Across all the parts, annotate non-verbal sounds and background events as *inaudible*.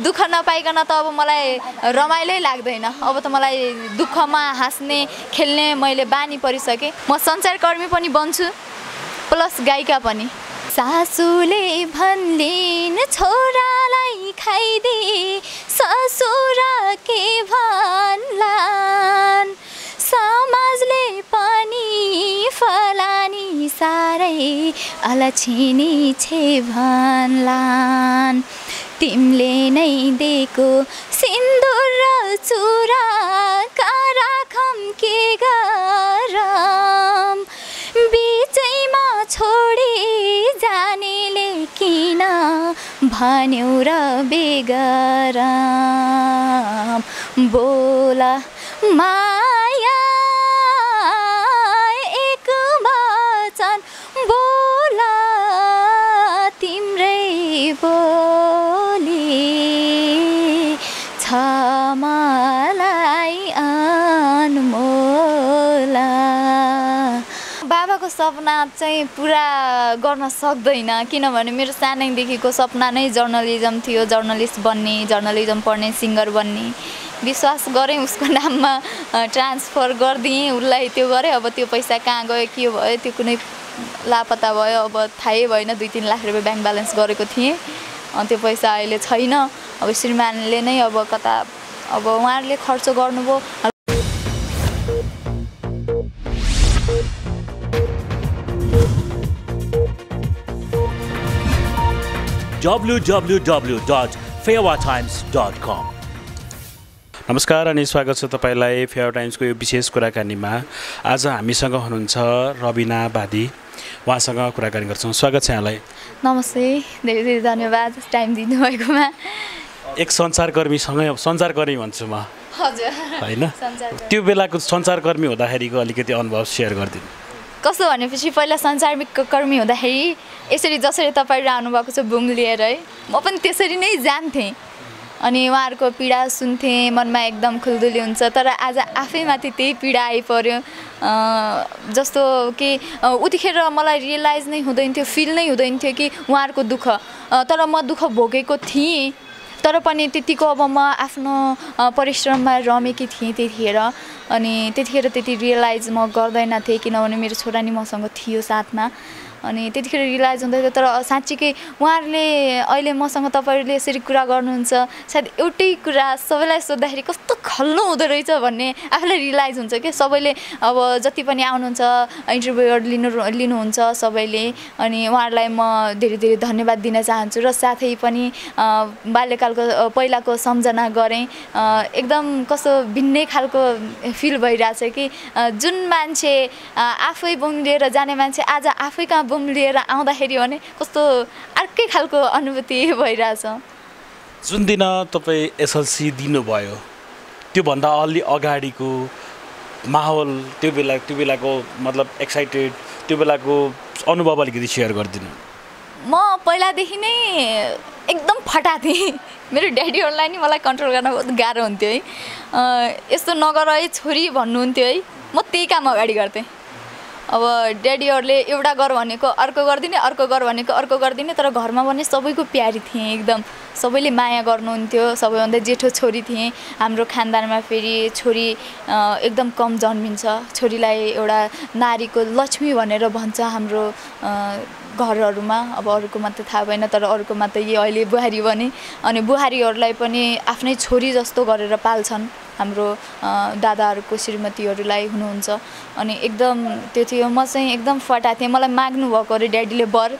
दुःख नपाइकन त अब मलाई रमाइलै लाग्दैन। अब त मलाई दुःखमा हाँस्ने खेल्ने मैले बानी परिसकेँ। म सञ्चारकर्मी पनि बन्छु प्लस गायिका पनि। सासूले भन्लिन् छोरालाई खाइदे ससुरा के भन्लान्। समाजले पनि फलानी साह्रै अलछिनी छे भन्लान्। तिमीले नै दिएको सिन्दुर र चुरा राखम के गरम। बिचैमा छोडी जानेले किन भन्यौ र बेगरम। बोला माया बाबाको सपना चाहिँ पुरा गर्न सक्दैन किनभने मेरो सानैदेखिको सपना नै जर्नलिजम थियो जर्नलिस्ट बन्ने जर्नलिजम पढ्ने सिङ्गर बन्ने। विश्वास गरेँ उसको नाममा ट्रान्सफर गरिदिएँ उसलाई त्यो गरेँ। अब त्यो पैसा कहाँ गयो के भयो त्यो कुनै लापत्ता भयो अब थाहै भएन। दुई तिन लाख रुपियाँ ब्याङ्क ब्यालेन्स गरेको थिएँ। अनि त्यो पैसा अहिले छैन। अब श्रीमानले नै अब कता अब उहाँहरूले खर्च गर्नुभयो। www.fairwatimes.com नमस्कार अनि स्वागत छ तपाईँलाई फेयर टाइम्सको यो विशेष कुराकानीमा। आज हामीसँग हुनुहुन्छ रबिना बादी। उहाँसँग कुराकानी गर्छौँ। स्वागत छ यहाँलाई। नमस्ते। धेरै धेरै धन्यवाद टाइम दिनुभएकोमा। एक सञ्चारकर्मीसँगै सञ्चारकर्मी भन्छु म। हजुर। होइन? त्यो बेलाको सञ्चारकर्मी हुँदाखेरिको अलिकति अनुभव सेयर गरिदिनु। कस्तो भनेपछि पहिला कर्मी हुँदाखेरि यसरी जसरी तपाईँहरू आउनुभएको छ बुङ लिएर है म पनि त्यसरी नै जान्थेँ। अनि उहाँहरूको पीडा सुन्थेँ मनमा एकदम खुल्दुली हुन्छ। तर आज आफैमाथि त्यही पीडा आइपऱ्यो। जस्तो कि उतिखेर मलाई रियलाइज नै हुँदैन थियो फिल नै हुँदैन थियो कि उहाँहरूको दुःख। तर म दुःख भोगेको थिएँ। तर पनि त्यतिको अब म आफ्नो परिश्रममा रमेकी थिएँ त्यतिखेर। अनि त्यतिखेर त्यति रियलाइज म गर्दैन थिएँ किनभने मेरो छोरा नि मसँग थियो साथमा। अनि त्यतिखेर रियलाइज हुँदैन थियो तर साँच्चीकै उहाँहरूले अहिले मसँग तपाईँहरूले यसरी कुरा गर्नुहुन्छ सायद एउटै कुरा सबैलाई सोद्धाखेरि कस्तो खल्लो हुँदो रहेछ भन्ने आफूलाई रियलाइज हुन्छ कि? सबैले अब जति पनि आउनुहुन्छ इन्टरभ्यूहरू लिनु लिनुहुन्छ सबैले अनि उहाँहरूलाई म धेरै धेरै धन्यवाद दिन चाहन्छु र साथै पनि बाल्यकालको पहिलाको सम्झना गरेँ। एकदम कस्तो भिन्नै खालको फिल भइरहेछ कि जुन मान्छे आफै लिएर जाने मान्छे आज आफै कहाँ बुम लिएर आउँदाखेरि भने कस्तो अर्कै खालको अनुभूति भइरहेछ। जुन दिन तपाईँ एसएलसी दिनुभयो त्योभन्दा अलि अगाडिको माहौल त्यो बेला त्यो बेलाको मतलब एक्साइटेड त्यो बेलाको अनुभव अलिकति सेयर गरिदिनु। म पहिलादेखि नै एकदम फटा थिएँ मेरो ड्याडीहरूलाई नि मलाई कन्ट्रोल गर्न बहुत गाह्रो हुन्थ्यो है। यस्तो नगर है छोरी भन्नुहुन्थ्यो है। म त्यही काम अगाडि गर्थेँ। अब ड्याडीहरूले एउटा गर भनेको अर्को गरिदिने अर्को गर भनेको अर्को गरिदिने तर घरमा भने सबैको प्यारी थिएँ एकदम। सबैले माया गर्नुहुन्थ्यो। सबैभन्दा जेठो छोरी थिएँ। हाम्रो खानदानमा फेरि छोरी एकदम कम जन्मिन्छ। छोरीलाई एउटा नारीको लक्ष्मी भनेर भन्छ हाम्रो घरहरूमा। अब अरूकोमा त थाहा भएन तर अरूकोमा त यही अहिले बुहारी भने अनि बुहारीहरूलाई पनि आफ्नै छोरी जस्तो गरेर पाल्छन् हाम्रो दादाहरूको श्रीमतीहरूलाई हुनुहुन्छ। अनि एकदम त्यो थियो। म चाहिँ एकदम फटा थिएँ। मलाई माग्नु भएको अरे ड्याडीले वर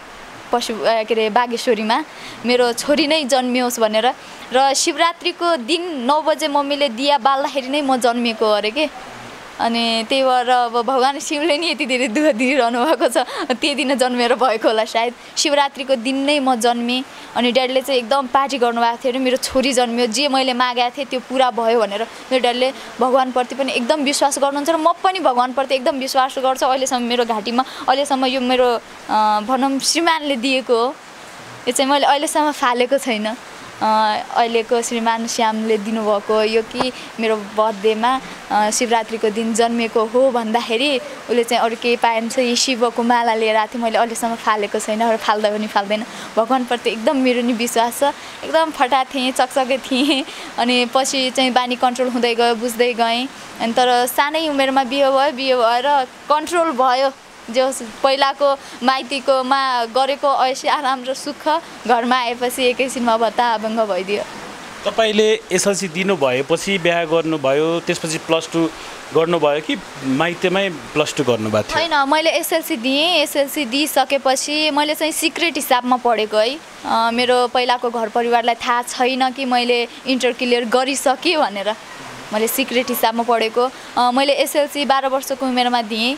पशु के अरे बागेश्वरीमा। मेरो छोरी नै जन्मियोस् भनेर। र शिवरात्रिको दिन नौ बजे मम्मीले दिया बाल्दाखेरि नै म जन्मिएको अरे के। अनि त्यही भएर अब भगवान् शिवले नि यति धेरै दुःख दिइरहनु भएको छ। त्यही दिन जन्मेर भएको होला सायद। शिवरात्रिको दिन नै म जन्मेँ। अनि ड्याडीले चाहिँ एकदम पार्टी गर्नुभएको थियो अरे मेरो छोरी जन्मियो जे मैले मागेको थिएँ त्यो पुरा भयो भनेर। मेरो ड्याडीले भगवान्प्रति पनि एकदम विश्वास गर्नुहुन्छ र म पनि भगवान्प्रति एकदम विश्वास गर्छु। अहिलेसम्म मेरो घाँटीमा अहिलेसम्म यो मेरो भनौँ श्रीमानले दिएको हो। यो चाहिँ मैले अहिलेसम्म फालेको छैन। अहिलेको श्रीमान श्यामले दिनुभएको यो कि मेरो बर्थडेमा शिवरात्रिको दिन जन्मिएको हो भन्दाखेरि उसले चाहिँ अरू केही पाएन चाहिँ यी शिवको माला लिएर आएको थियो। मैले अहिलेसम्म फालेको छैन र फाल्दा पनि फाल्दैन। भगवान्प्रति एकदम मेरो नि विश्वास छ। एकदम फटा थिएँ चकचके थिएँ। अनि पछि चाहिँ बानी कन्ट्रोल हुँदै गयो बुझ्दै गएँ। अनि तर सानै उमेरमा बिहे भयो बिहे भएर कन्ट्रोल भयो। जो पहिलाको माइतीकोमा गरेको ऐसी आराम र सुख घरमा आएपछि एकैछिनमा भत्ता अभङ्ग भइदियो। तपाईँले एसएलसी दिनुभएपछि बिहा गर्नुभयो त्यसपछि प्लस टू गर्नुभयो कि माइतीमै प्लस टू गर्नुभएको थियो? छैन मैले एसएलसी दिएँ एसएलसी दिइसकेपछि मैले चाहिँ सिक्रेट हिसाबमा पढेको है। मेरो पहिलाको घर परिवारलाई थाहा छैन कि मैले इन्टर क्लियर गरिसकेँ भनेर। मैले सिक्रेट हिसाबमा पढेको। मैले एसएलसी बाह्र वर्षको उमेरमा दिएँ।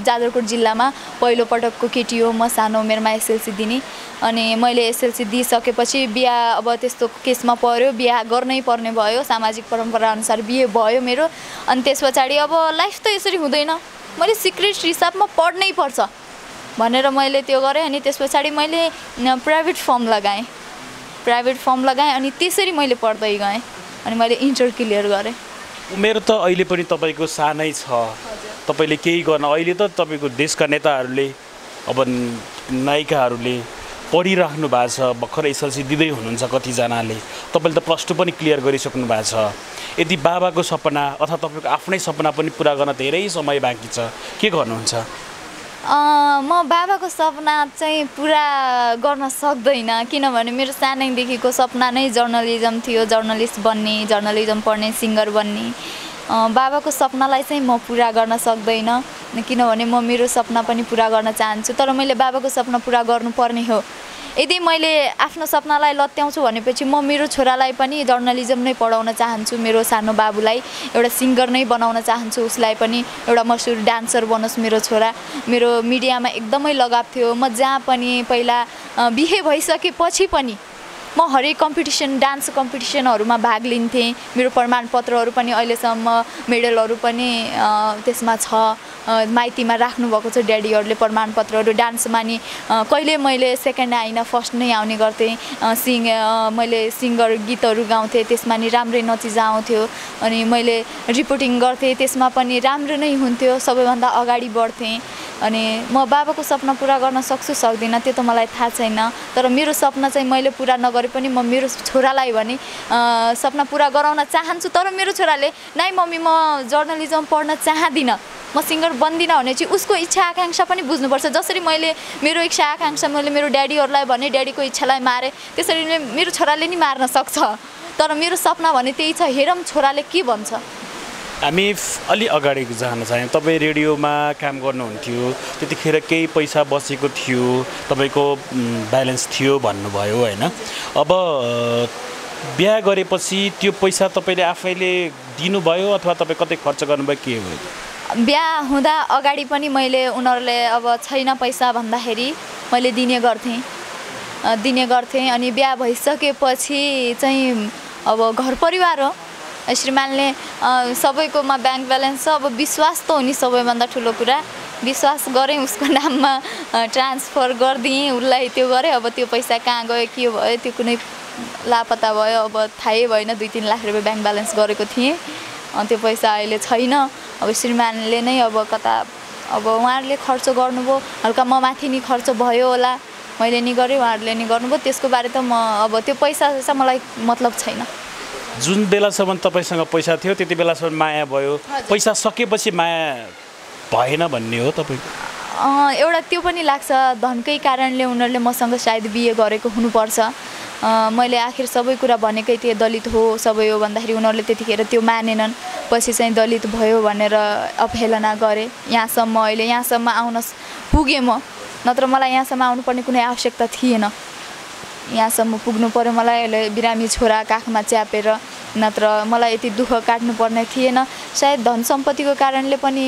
जाजरकोट जिल्लामा पहिलो पटकको केटी हो। म सानो उमेरमा एसएलसी दिने। अनि मैले एसएलसी दिइसकेपछि बिहा अब त्यस्तो केसमा पऱ्यो बिहा गर्नै पर्ने भयो। सामाजिक परम्पराअनुसार बिहे भयो मेरो। अनि त्यस पछाडि अब लाइफ त यसरी हुँदैन। मैले सिक्रेट हिसाबमा पढ्नै पर्छ। भनेर मैले त्यो गरेँ। अनि त्यस पछाडि मैले प्राइभेट फर्म लगाएँ। प्राइभेट फर्म लगाएँ। अनि त्यसरी मैले पढ्दै गएँ। अनि मैले इन्टर क्लियर गरेँ। उमेर त अहिले पनि तपाईँको सानै छ। तपाईँले केही गर्न अहिले त तपाईँको देशका नेताहरूले अब नायिकाहरूले पढिराख्नु भएको छ। भर्खर एसएलसी दिँदै हुनुहुन्छ कतिजनाले। तपाईँले त प्लस टू पनि क्लियर गरिसक्नु भएको छ। यदि बाबाको सपना अथवा तपाईँको आफ्नै सपना पनि पुरा गर्न धेरै समय बाँकी छ। के गर्नुहुन्छ? म बाबाको सपना चाहिँ पुरा गर्न सक्दैन किनभने मेरो सानैदेखिको सपना नै जर्नलिजम थियो जर्नलिस्ट बन्ने जर्नलिजम पढ्ने सिङ्गर बन्ने। बाबाको सपनालाई चाहिँ म पुरा गर्न सक्दैन किनभने म मेरो सपना पनि पुरा गर्न चाहन्छु तर मैले बाबाको सपना पुरा गर्नुपर्ने हो। यदि मैले आफ्नो सपनालाई लत्याउँछु भनेपछि म मेरो छोरालाई पनि जर्नलिजम नै पढाउन चाहन्छु मेरो सानो बाबुलाई एउटा सिङ्गर नै बनाउन चाहन्छु उसलाई पनि एउटा मसुर डान्सर बनोस् मेरो छोरा। मेरो मिडियामा एकदमै लगाव थियो। म जहाँ पनि पहिला बिहे भइसकेपछि पनि म हरेक कम्पिटिसन डान्स कम्पिटिसनहरूमा भाग लिन्थेँ। मेरो प्रमाणपत्रहरू पनि अहिलेसम्म मेडलहरू पनि त्यसमा छ। माइतीमा राख्नुभएको छ ड्याडीहरूले प्रमाणपत्रहरू। डान्समा नि कहिले मैले सेकेन्ड आइन फर्स्ट नै आउने गर्थेँ। सिङ मैले सिङ्गर गीतहरू गाउँथेँ त्यसमा नि राम्रै नतिजा आउँथ्यो। अनि मैले रिपोर्टिङ गर्थेँ त्यसमा पनि राम्रो नै हुन्थ्यो। सबैभन्दा अगाडि बढ्थेँ। अनि म बाबाको सपना पुरा गर्न सक्छु सक्दिनँ त्यो त मलाई थाहा छैन। तर मेरो सपना चाहिँ मैले पुरा नगरे पनि म मेरो छोरालाई भने सपना पुरा गराउन चाहन्छु तर मेरो छोराले नाइ मम्मी म जर्नलिजम पढ्न चाहदिनँ। म सिङ्गर बन्दिनँ भने चाहिँ उसको इच्छा आकाङ्क्षा पनि बुझ्नुपर्छ। जसरी मैले मेरो इच्छा आकाङ्क्षा मैले मेरो ड्याडीहरूलाई भने ड्याडीको इच्छालाई मारेँ त्यसरी नै मेरो छोराले नि मार्न सक्छ। तर मेरो सपना भने त्यही छ हेरौँ छोराले के भन्छ। हामी अलि अगाडि जान चाह्यौँ। तपाईँ रेडियोमा काम गर्नुहुन्थ्यो त्यतिखेर केही पैसा बसेको थियो तपाईँको ब्यालेन्स थियो भन्नुभयो होइन? अब बिहा गरेपछि त्यो पैसा तपाईँले आफैले दिनुभयो अथवा तपाईँ कतै खर्च गर्नुभयो के हो बिहा हुँदा अगाडि पनि मैले उनीहरूले अब छैन पैसा भन्दाखेरि मैले दिने गर्थेँ। दिने गर्थेँ अनि बिहा भइसकेपछि चाहिँ अब घर परिवार हो। श्रीमानले सबैकोमा ब्याङ्क ब्यालेन्स छ। अब विश्वास त हो नि सबैभन्दा ठुलो कुरा। विश्वास गरेँ उसको नाममा ट्रान्सफर गरिदिएँ उसलाई त्यो गरेँ। अब त्यो पैसा कहाँ गयो के भयो त्यो कुनै लापत्ता भयो। अब थाहै भएन दुई तिन लाख रुपियाँ ब्याङ्क ब्यालेन्स गरेको थिएँ। अ, त्यो पैसा अहिले छैन। अब श्रीमानले नै अब कता अब उहाँहरूले खर्च गर्नुभयो। हल्का म माथि नि खर्च भयो होला। मैले नि गरेँ उहाँहरूले नि गर्नुभयो। त्यसको बारे त म अब त्यो पैसा चाहिँ मलाई मतलब छैन। जुन बेलासम्म तपाईँसँग पैसा थियो त्यति बेलासम्म माया भयो। पैसा सकेपछि माया भएन भन्ने हो तपाईँको एउटा त्यो पनि लाग्छ धनकै कारणले उनीहरूले मसँग सायद बिहे गरेको हुनुपर्छ। मैले आखिर सबै कुरा भनेकै थिएँ दलित हो सबै हो भन्दाखेरि उनीहरूले त्यतिखेर त्यो मानेनन्। पछि चाहिँ दलित भयो भनेर अवहेलना गरेँ। यहाँसम्म अहिले यहाँसम्म आउन पुगेँ म। नत्र मलाई यहाँसम्म आउनुपर्ने कुनै आवश्यकता थिएन। यहाँसम्म पुग्नु पऱ्यो मलाई अहिले बिरामी छोरा काखमा च्यापेर नत्र मलाई यति दुःख काट्नुपर्ने थिएन। सायद धन सम्पत्तिको कारणले पनि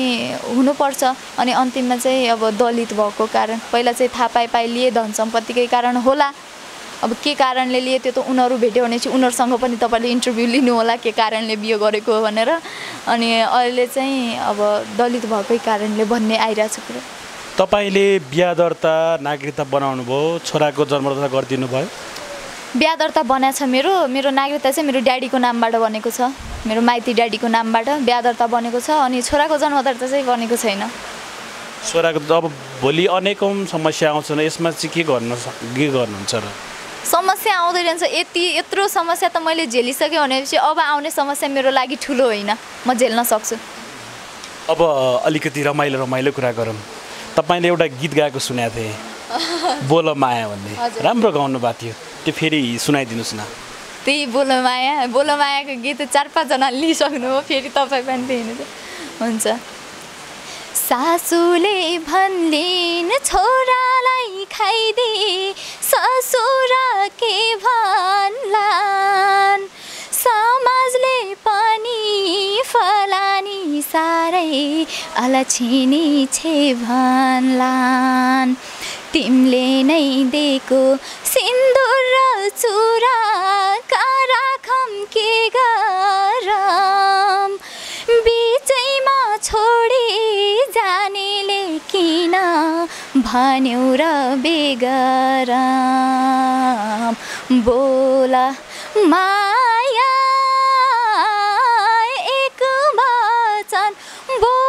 हुनुपर्छ। अनि अन्तिममा चाहिँ अब दलित भएको कारण पहिला चाहिँ थाहा पाइ पाइ लिए धन सम्पत्तिकै कारण होला। अब के कारणले लिए त्यो त उनीहरू भेट्यो भने चाहिँ उनीहरूसँग पनि तपाईँले इन्टरभ्यू लिनु होला के कारणले बिहे गरेको भनेर। अनि अहिले चाहिँ अब दलित भएकै कारणले भन्ने आइरहेको छ। कुरा तपाईँले बिहा दर्ता नागरिकता बनाउनु भयो छोराको जन्म दर्ता गरिदिनु भयो? बिहा दर्ता बनाएको छ मेरो। मेरो नागरिकता चाहिँ मेरो ड्याडीको नामबाट बनेको छ। मेरो माइती ड्याडीको नामबाट बिहा दर्ता बनेको छ अनि छोराको जन्म दर्ता चाहिँ बनेको छैन। छोराको अब भोलि अनेकौँ समस्या आउँछन्। यसमा चाहिँ के गर्नु के गर्नुहुन्छ र? समस्या आउँदै रहन्छ। यति यत्रो समस्या त मैले झेलिसकेँ भनेपछि अब आउने समस्या मेरो लागि ठुलो होइन। म झेल्न सक्छु। अब अलिकति रमाइलो रमाइलो कुरा गरौँ। तपाईँले एउटा गीत गाएको सुनेको थिएँ। *laughs* बोल माया भन्ने। राम्रो गाउनु भएको थियो। त्यो फेरि सुनाइदिनुहोस् न। त्यही बोलो माया बोलो मायाको गीत चार पाँचजना लिइसक्नु हो फेरि तपाईँ पनि त्यही हुन्छ। सासूले भन्लिन् छोरालाई खाइदे ससुरा के भन्लान्। समाजले साह्रै अलछिनी छे भन्लान्। तिमीले नै दिएको सिन्दुर र चुरा राखम के गरम। बिचैमा छोडी जानेले किन भन्यौ र बेगरम। बोला माया Bye.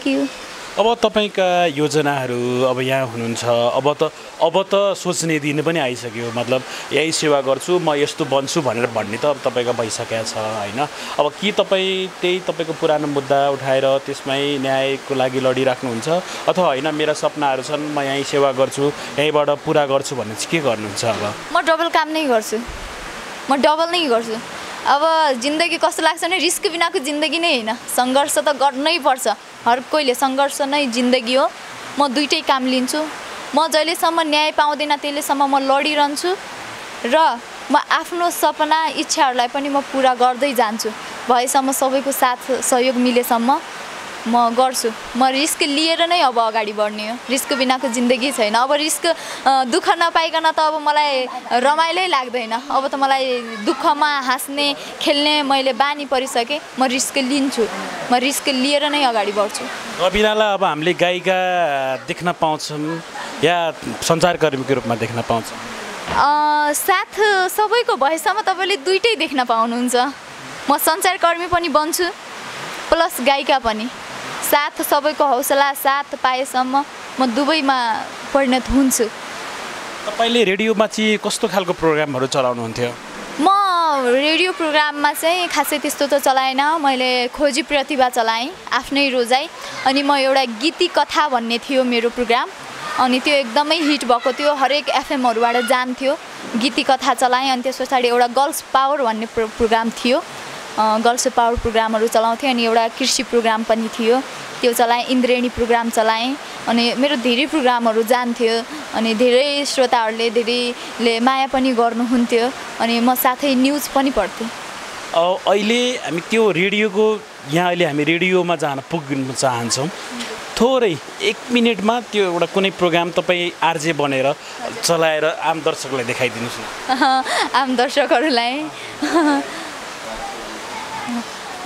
थ्याङ्क यू अब तपाईँका योजनाहरू अब यहाँ हुनुहुन्छ। अब त अब त सोच्ने दिन पनि आइसक्यो। मतलब यही सेवा गर्छु म यस्तो बन्छु भनेर भन्ने त अब तपाईँको भइसकेको छ होइन? अब के तपाईँ त्यही तपाईँको पुरानो मुद्दा उठाएर त्यसमै न्यायको लागि लडिराख्नुहुन्छ? अथवा होइन मेरा सपनाहरू छन् म यहीँ सेवा गर्छु यहीँबाट पुरा गर्छु भन्ने चाहिँ के गर्नुहुन्छ अब? म डबल काम नै गर्छु। म डबल नै गर्छु। अब जिन्दगी कस्तो लाग्छ भने रिस्क बिनाको जिन्दगी नै होइन। सङ्घर्ष त गर्नै पर्छ। हर कोहीले सङ्घर्ष नै जिन्दगी हो। म दुइटै काम लिन्छु। म जहिलेसम्म न्याय पाउँदैन त्यसलेसम्म म लडिरहन्छु र म आफ्नो सपना इच्छाहरूलाई पनि म पुरा गर्दै जान्छु। भएसम्म सबैको साथ सहयोग मिलेसम्म। म गर्छु। म रिस्क लिएर नै अब अगाडि बढ्ने हो। रिस्क बिनाको जिन्दगी छैन। अब रिस्क दुःख नपाइकन त अब मलाई रमाइलै लाग्दैन। अब त मलाई दुःखमा हाँस्ने खेल्ने मैले बानी परिसकेँ। म रिस्क लिन्छु। म रिस्क लिएर नै अगाडि बढ्छु। रविनालाई अब हामीले गायिका देख्न पाउँछौँ या सञ्चारकर्मीको रूपमा देख्न पाउँछौँ? साथ सबैको भएसम्म तपाईँले दुइटै देख्न पाउनुहुन्छ। म सञ्चारकर्मी पनि बन्छु प्लस गायिका पनि। साथ सबैको हौसला साथ पाएसम्म म दुवैमा परिणत हुन्छु। तपाईँले रेडियोमा चाहिँ कस्तो खालको प्रोग्रामहरू चलाउनुहुन्थ्यो? म रेडियो प्रोग्राममा चाहिँ खासै त्यस्तो त चलाएन। मैले खोजी प्रतिभा चलाएँ आफ्नै रोजाइ। अनि म एउटा गीती कथा भन्ने थियो मेरो प्रोग्राम। अनि त्यो एकदमै हिट भएको थियो हरेक एफएमहरूबाट जान्थ्यो। गीती कथा चलाएँ अनि त्यस पछाडि एउटा गर्ल्स पावर भन्ने प्रो प्रोग्राम थियो। गर्ल्स पावर प्रोग्रामहरू चलाउँथेँ अनि एउटा कृषि प्रोग्राम पनि थियो। त्यो चलाएँ इन्द्रेणी प्रोग्राम चलाएँ अनि मेरो धेरै प्रोग्रामहरू जान्थ्यो अनि धेरै श्रोताहरूले धेरैले माया पनि गर्नुहुन्थ्यो अनि म साथै न्युज पनि पढ्थेँ। अहिले हामी त्यो रेडियोको यहाँ अहिले हामी रेडियोमा जान पुग्न चाहन्छौँ। थोरै एक मिनटमा त्यो एउटा कुनै प्रोग्राम तपाईँ आरजे बनेर चलाएर आम दर्शकलाई देखाइदिनुहोस् न। आम दर्शकहरूलाई।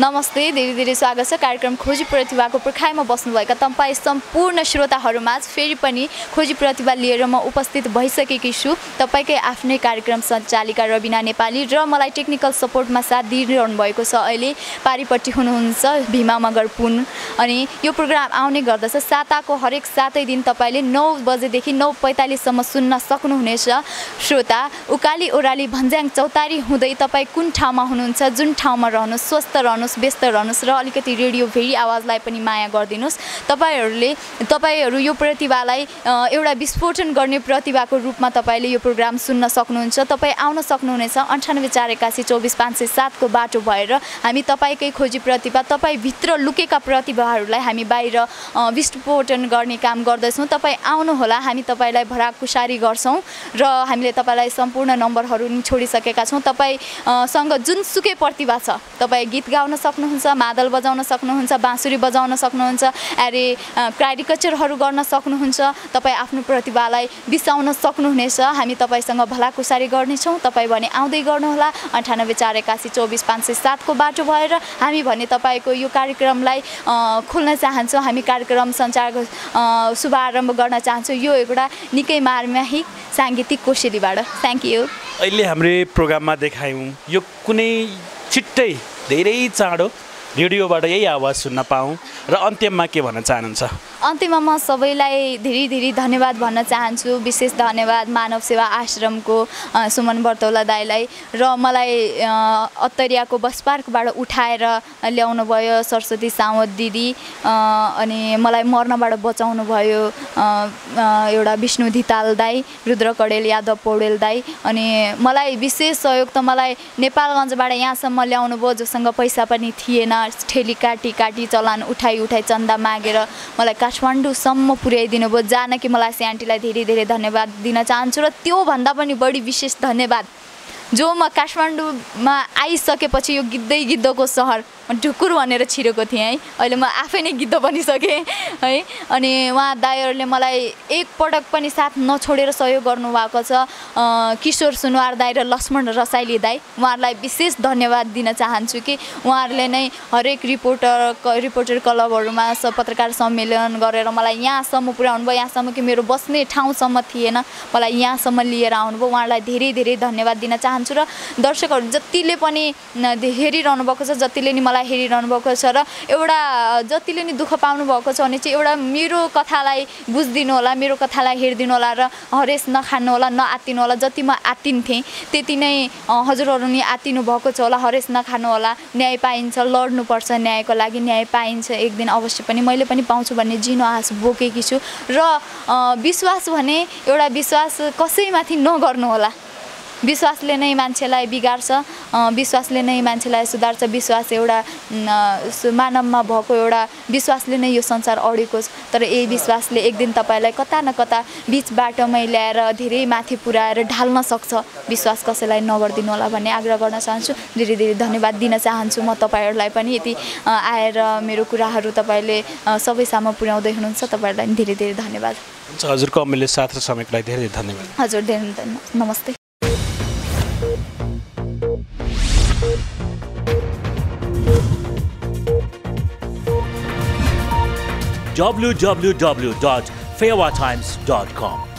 नमस्ते धेरै धेरै स्वागत छ कार्यक्रम खोजी प्रतिभाको पर्खाइमा बस्नुभएका तपाईँ सम्पूर्ण श्रोताहरूमा फेरि पनि खोजी प्रतिभा लिएर म उपस्थित भइसकेकी छु। तपाईँकै आफ्नै कार्यक्रम सञ्चालिका रविना नेपाली र मलाई टेक्निकल सपोर्टमा साथ दिइरहनु भएको छ। अहिले पारिपट्टि हुनुहुन्छ भीमा मगर पुन। अनि यो प्रोग्राम आउने गर्दछ साताको हरेक सातै दिन तपाईँले नौ बजेदेखि नौ पैँतालिससम्म सुन्न सक्नुहुनेछ। श्रोता उकाली ओह्राली भन्ज्याङ चौतारी हुँदै तपाईँ कुन ठाउँमा हुनुहुन्छ जुन ठाउँमा रहनु स्वस्थ रहनु रहनुहोस् व्यस्त रहनुहोस् र अलिकति रेडियो भेरी आवाजलाई पनि माया गरिदिनुहोस्। तपाईँहरूले तपाईँहरू यो प्रतिभालाई एउटा विस्फोटन गर्ने प्रतिभाको रूपमा तपाईँले यो प्रोग्राम सुन्न सक्नुहुन्छ। तपाईँ आउन सक्नुहुनेछ। अन्ठानब्बे चार एकासी चौबिस पाँच सय सातको बाटो भएर हामी तपाईँकै खोजी प्रतिभा तपाईँभित्र लुकेका प्रतिभाहरूलाई हामी बाहिर विस्फोटन गर्ने काम गर्दैछौँ। तपाईँ आउनुहोला हामी तपाईँलाई भराकुसारी गर्छौँ र हामीले तपाईँलाई सम्पूर्ण नम्बरहरू छोडिसकेका छौँ। तपाईँसँग जुनसुकै प्रतिभा छ तपाईँ गीत गाउन सक्नुहुन्छ मादल बजाउन सक्नुहुन्छ बाँसुरी बजाउन सक्नुहुन्छ अरे क्राइडिकचरहरू गर्न सक्नुहुन्छ तपाईँ आफ्नो प्रतिभालाई बिसाउन सक्नुहुनेछ। हामी तपाईँसँग भलाकुसारी गर्नेछौँ। तपाईँ भने आउँदै गर्नुहोला। अन्ठानब्बे चार एकासी चौबिस पाँच सय सातको बाटो भएर हामी भने तपाईँको यो कार्यक्रमलाई खोल्न चाहन्छौँ। हामी कार्यक्रम सञ्चारको शुभारम्भ गर्न चाहन्छौँ। यो एउटा निकै मार्मिक साङ्गीतिक कोसेलीबाट। थ्याङ्क यू अहिले हाम्रो प्रोग्राममा देखायौँ यो कुनै छिट्टै धेरै चाँडो रेडियोबाट यही आवाज सुन्न पाऊँ। र अन्त्यमा के भन्न चाहनुहुन्छ? अन्त्यमा म सबैलाई धेरै धेरै धन्यवाद भन्न चाहन्छु। विशेष धन्यवाद मानव सेवा आश्रमको सुमन बर्तौला दाईलाई र मलाई अत्तरियाको बस पार्कबाट उठाएर ल्याउनु भयो सरस्वती सावत दिदी अनि मलाई मर्नबाट बचाउनु भयो एउटा विष्णु धिताल दाई रुद्र कडेल यादव पौडेल दाई अनि मलाई विशेष सहयोग त मलाई नेपालगञ्जबाट यहाँसम्म ल्याउनु भयो जोसँग पैसा पनि थिएन। ठेली काटी काटी चलान उठाइ उठाइ चन्दा मागेर मलाई काठमाडौँसम्म पुर्याइदिनु भयो। जानकी मलाई आन्टीलाई धेरै धेरै धन्यवाद दिन चाहन्छु र त्योभन्दा पनि बढी विशेष धन्यवाद। जो म काठमाडौँमा आइसकेपछि यो गिद्धै गिद्धको सहर ढुकुर भनेर छिरेको थिएँ है। अहिले म आफै नै गिद्ध बनिसकेँ है। अनि उहाँ दाईहरूले मलाई एकपटक पनि साथ नछोडेर सहयोग गर्नुभएको छ। किशोर सुनवार दाई र लक्ष्मण रसाइली दाई उहाँहरूलाई विशेष धन्यवाद दिन चाहन्छु कि उहाँहरूले नै हरेक रिपोर्टर रिपोर्टर क्लबहरूमा पत्रकार सम्मेलन गरेर मलाई यहाँसम्म पुर्याउनु भयो यहाँसम्म कि मेरो बस्ने ठाउँसम्म थिएन। मलाई यहाँसम्म लिएर आउनुभयो। उहाँहरूलाई धेरै धेरै धन्यवाद दिन चाहन्छु र दर्शकहरू जतिले पनि हेरिरहनु भएको छ जतिले नि मलाई हेरिरहनु भएको छ र एउटा जतिले नि दुःख पाउनु भएको छ भने चाहिँ एउटा मेरो कथालाई बुझिदिनु होला मेरो कथालाई हेरिदिनु होला र हरेस नखानु होला नआत्तिनु होला। जति म आत्तिन्थेँ त्यति नै हजुरहरू नि आत्तिनु भएको छ होला हरेस नखानु होला। न्याय पाइन्छ लड्नुपर्छ न्यायको लागि न्याय पाइन्छ एक दिन अवश्य पनि। मैले पनि पाउँछु भन्ने जिनो आश बोकेकी छु। र विश्वास भने एउटा विश्वास कसैमाथि नगर्नु होला। विश्वासले नै मान्छेलाई बिगार्छ विश्वासले नै मान्छेलाई सुधार्छ। विश्वास एउटा मानवमा भएको एउटा विश्वासले नै यो संसार अडेको छ। तर यही विश्वासले एक दिन तपाईँलाई कता न कता बिच बाटोमै ल्याएर धेरै माथि पुऱ्याएर ढाल्न सक्छ। विश्वास कसैलाई नगरिदिनु होला भन्ने आग्रह गर्न चाहन्छु। धेरै धेरै धन्यवाद दिन चाहन्छु म तपाईँहरूलाई पनि। यति आएर मेरो कुराहरू तपाईँले अ, सबै सामु पुर्याउँदै हुनुहुन्छ। तपाईँहरूलाई पनि धेरै धेरै धन्यवाद। हुन्छ हजुरको अमूल्य साथ र समयको लागि धेरै धेरै धन्यवाद। हजुर धेरै धेरै नमस्ते। www.fairwattimes.com.